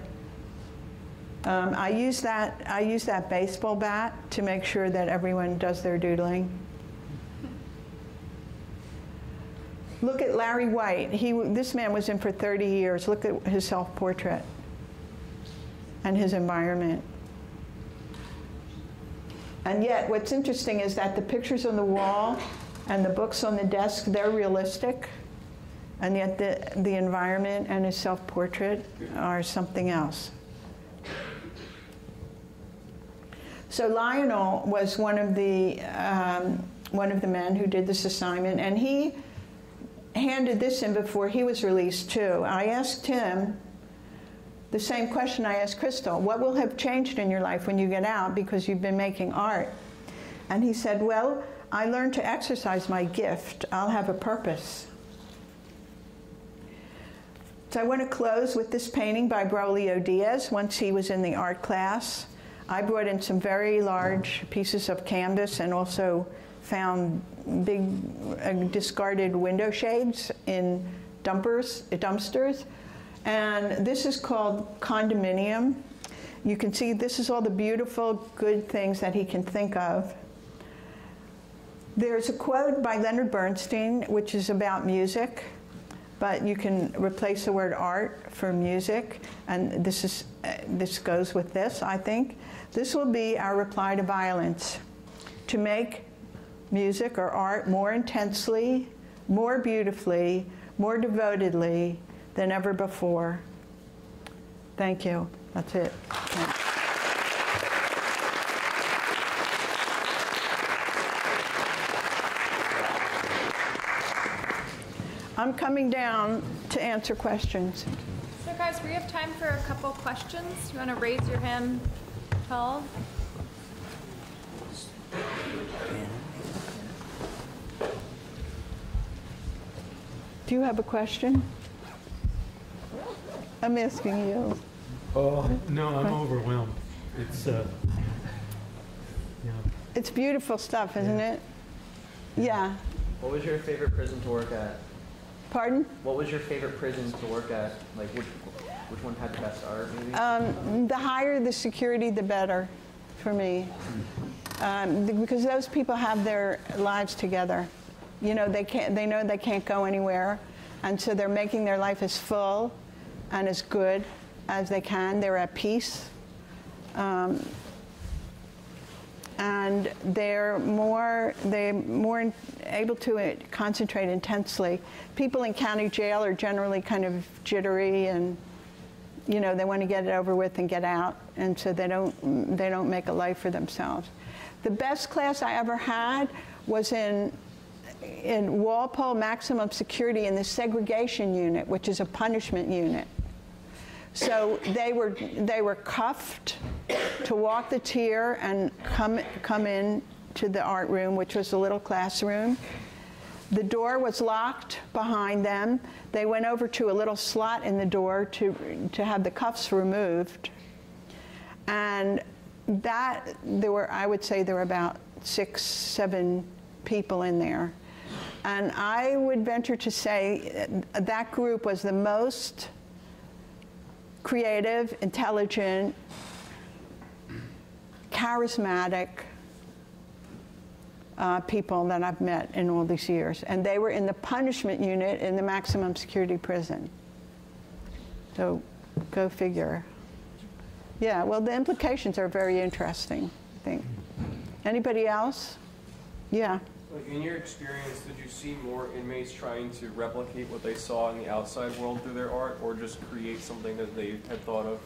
um, I use that I use that baseball bat to make sure that everyone does their doodling. Look at Larry White. He this man was in for 30 years. Look at his self-portrait and his environment. And yet, what's interesting is that the pictures on the wall and the books on the desk, they're realistic. And yet, the, the environment and his self portrait are something else. So Lionel was one of the um, one of the men who did this assignment, and he handed this in before he was released too. I asked him the same question I asked Crystal: What will have changed in your life when you get out because you've been making art? And he said, Well, I learned to exercise my gift. I'll have a purpose. So I want to close with this painting by Braulio Diaz once he was in the art class. I brought in some very large pieces of canvas and also found big uh, discarded window shades in dumpers, dumpsters. And this is called condominium. You can see this is all the beautiful, good things that he can think of. There's a quote by Leonard Bernstein, which is about music, but you can replace the word art for music, and this is Uh, this goes with this, I think. This will be our reply to violence to make music or art more intensely, more beautifully, more devotedly than ever before. Thank you. That's it. Thanks. I'm coming down to answer questions. Guys, we have time for a couple questions. You want to raise your hand tall? Do you have a question? I'm asking you. Oh, no, I'm overwhelmed. It's, uh, yeah. It's beautiful stuff, isn't it? Yeah. What was your favorite prison to work at? Pardon? What was your favorite prison to work at? Like which which one had the best art maybe? Um, the higher the security, the better for me. Um, because those people have their lives together. You know, they, can't, they know they can't go anywhere. And so they're making their life as full and as good as they can. They're at peace. Um, and they're more they're more able to uh, concentrate intensely. People in county jail are generally kind of jittery and you know they want to get it over with and get out, and so they don't they don't make a life for themselves. The best class I ever had was in in Walpole Maximum Security in the segregation unit, which is a punishment unit. So they were they were cuffed to walk the tier and come come in to the art room, which was a little classroom. The door was locked behind them. They went over to a little slot in the door to to have the cuffs removed. And that there were I would say there were about six, seven people in there. And I would venture to say that group was the most creative, intelligent, charismatic uh, people that I've met in all these years. And they were in the punishment unit in the maximum security prison. So go figure. Yeah, well, the implications are very interesting, I think. Anybody else? Yeah. In your experience, did you see more inmates trying to replicate what they saw in the outside world through their art, or just create something that they had thought of?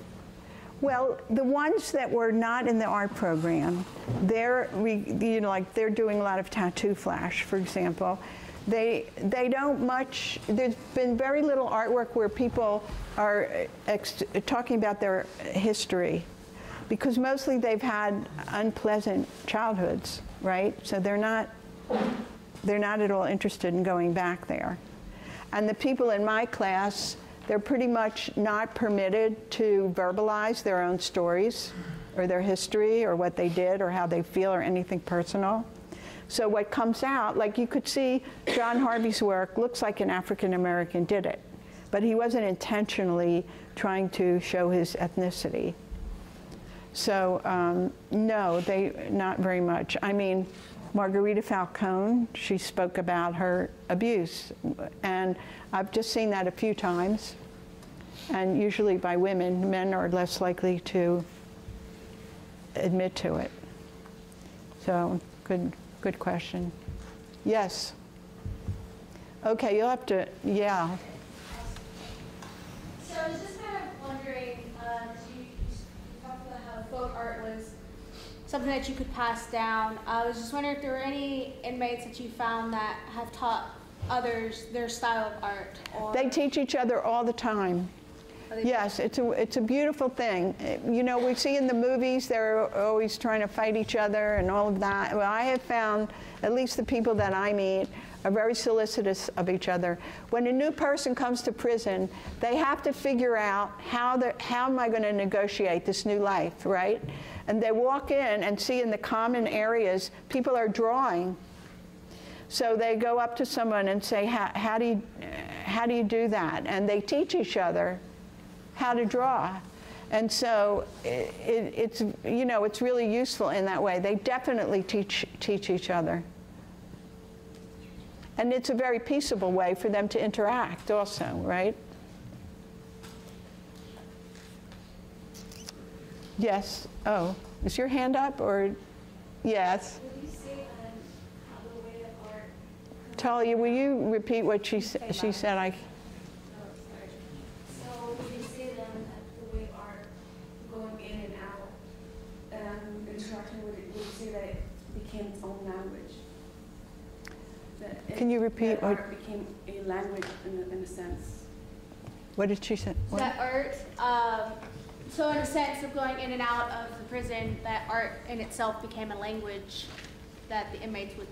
Well, the ones that were not in the art program, they're re, you know like they're doing a lot of tattoo flash, for example. They they don't much. There's been very little artwork where people are uh, ex- talking about their history, because mostly they've had unpleasant childhoods, right? So they're not they're not at all interested in going back there. And the people in my class, they're pretty much not permitted to verbalize their own stories or their history or what they did or how they feel or anything personal. So what comes out, like you could see John Harvey's work looks like an African American did it, but he wasn't intentionally trying to show his ethnicity. So um, no, they not very much. I mean, Margarita Falcone, she spoke about her abuse, and I've just seen that a few times. And usually by women, men are less likely to admit to it. So good, good question. Yes. Okay, you'll have to. Yeah. So I was just kind of wondering, uh, 'cause you, you talked about how folk art was something that you could pass down. I was just wondering if there were any inmates that you found that have taught others their style of art. Or They teach each other all the time. Yes, it's a, it's a beautiful thing. You know, we see in the movies they're always trying to fight each other and all of that. Well, I have found, at least the people that I meet, are very solicitous of each other. When a new person comes to prison, they have to figure out how, how am I going to negotiate this new life, right? And they walk in and see in the common areas people are drawing. So they go up to someone and say, how, how, do you, how do you do that? And they teach each other how to draw. And so it, it, it's, you know, it's really useful in that way. They definitely teach, teach each other. And it's a very peaceable way for them to interact also, right? Yes. Oh, is your hand up or yes? Talia, will you repeat what she, sa- she said? I, that art became a language in a, in a sense. What did she say? What? That art, um, so in a sense of going in and out of the prison, that art in itself became a language that the inmates would.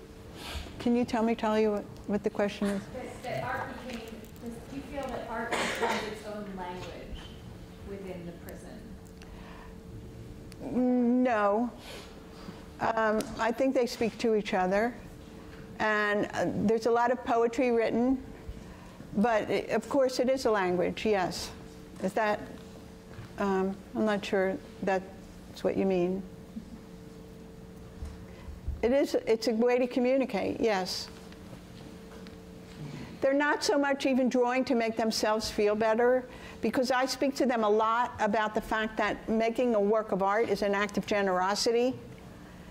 Can you tell me, Talia, what, what the question is? That, that art became, does, do you feel that art becomes its own language within the prison? No. Um, I think they speak to each other. And uh, there's a lot of poetry written. But i of course, it is a language, yes. Is that, um, I'm not sure that's what you mean. It is, it's a way to communicate, yes. They're not so much even drawing to make themselves feel better, because I speak to them a lot about the fact that making a work of art is an act of generosity.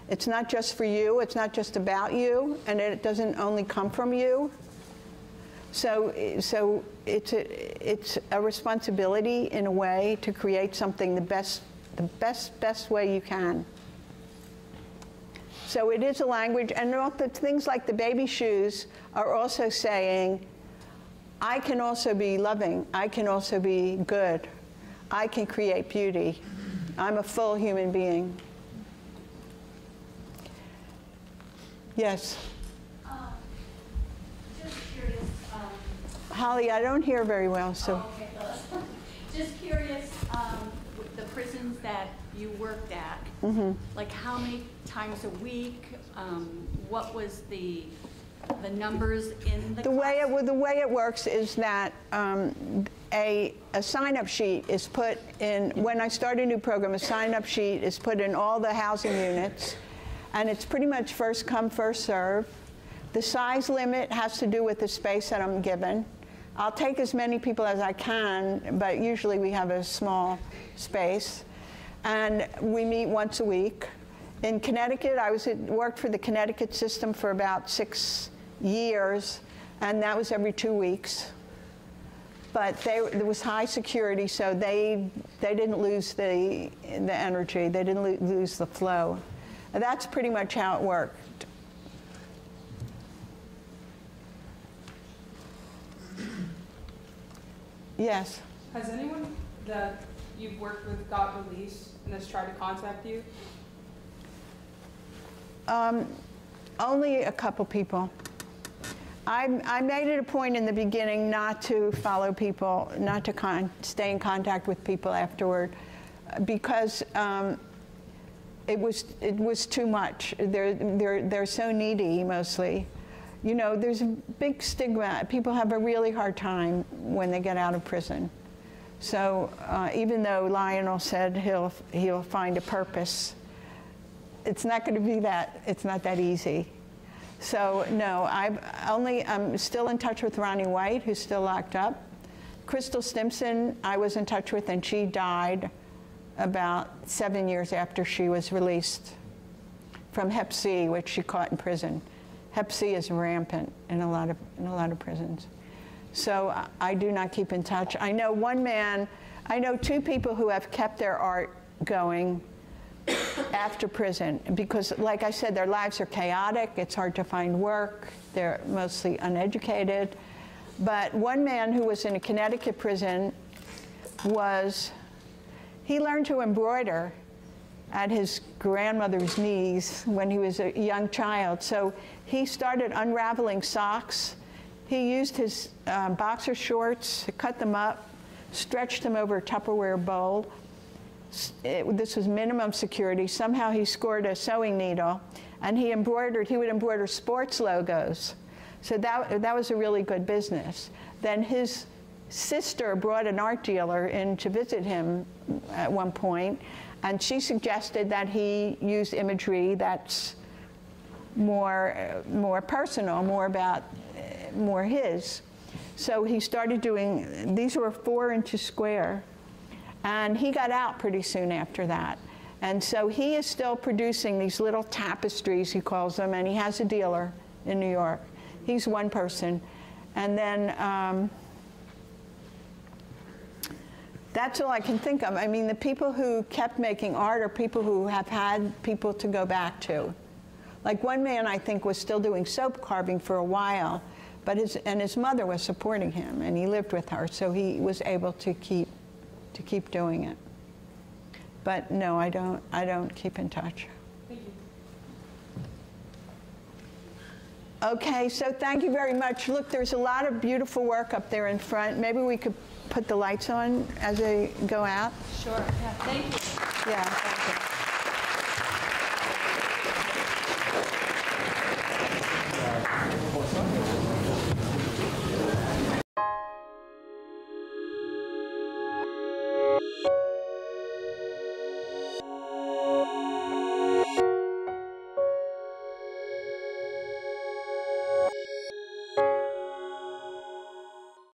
It's not just for you, it's not just about you, and it doesn't only come from you. So, so it's, a, it's a responsibility in a way to create something the best, the best, best way you can. So it is a language, and the things like the baby shoes are also saying, I can also be loving, I can also be good, I can create beauty. I'm a full human being. Yes. Um, Just curious, um, Holly, I don't hear very well, so. oh, okay, Just curious, um, the prisons that you worked at, Mm-hmm. like how many times a week? Um, What was the, the numbers in the? The way it, well, the way it works is that um, a, a sign-up sheet is put in, when I start a new program, a sign-up sheet is put in all the housing units, and it's pretty much first come, first serve. The size limit has to do with the space that I'm given. I'll take as many people as I can, but usually we have a small space. And we meet once a week. In Connecticut, I was at, worked for the Connecticut system for about six years, and that was every two weeks. But they, there was high security, so they, they didn't lose the, the energy, they didn't lo- lose the flow. That's pretty much how it worked. Yes. Has anyone that you've worked with got released and has tried to contact you? Um, only a couple people. I, I made it a point in the beginning not to follow people, not to con- stay in contact with people afterward, because um, it was it was too much. They're they're they're so needy mostly. You know, there's a big stigma. People have a really hard time when they get out of prison. So uh, even though Lionel said he'll he'll find a purpose, it's not going to be that. It's not that easy. So no, I've only I'm still in touch with Ronnie White, who's still locked up. Crystal Stimson, I was in touch with, and she died about seven years after she was released from Hep C, which she caught in prison. Hep C is rampant in a lot of in a lot of prisons. So I- I do not keep in touch. I know one man, I know two people who have kept their art going after prison because, like I said, their lives are chaotic. It's hard to find work. They're mostly uneducated. But one man who was in a Connecticut prison was, he learned to embroider at his grandmother's knees when he was a young child. So he started unraveling socks. He used his um, boxer shorts, cut them up, stretched them over a Tupperware bowl. It- this was minimum security. Somehow he scored a sewing needle, and he embroidered. He would embroider sports logos. So that that was a really good business. Then his sister brought an art dealer in to visit him at one point, and she suggested that he use imagery that's more, more personal, more about, more his. So he started doing, these were four inches square, and he got out pretty soon after that. And so he is still producing these little tapestries, he calls them, and he has a dealer in New York. He's one person. And then um, that's all I can think of. I mean, the people who kept making art are people who have had people to go back to. Like one man, I think, was still doing soap carving for a while, but his and his mother was supporting him, and he lived with her, so he was able to keep to keep doing it. But no, I don't. I don't keep in touch. Okay, so thank you very much. Look, there's a lot of beautiful work up there in front. Maybe we could put the lights on as they go out? Sure. Yeah, thank you. Yeah, thank you.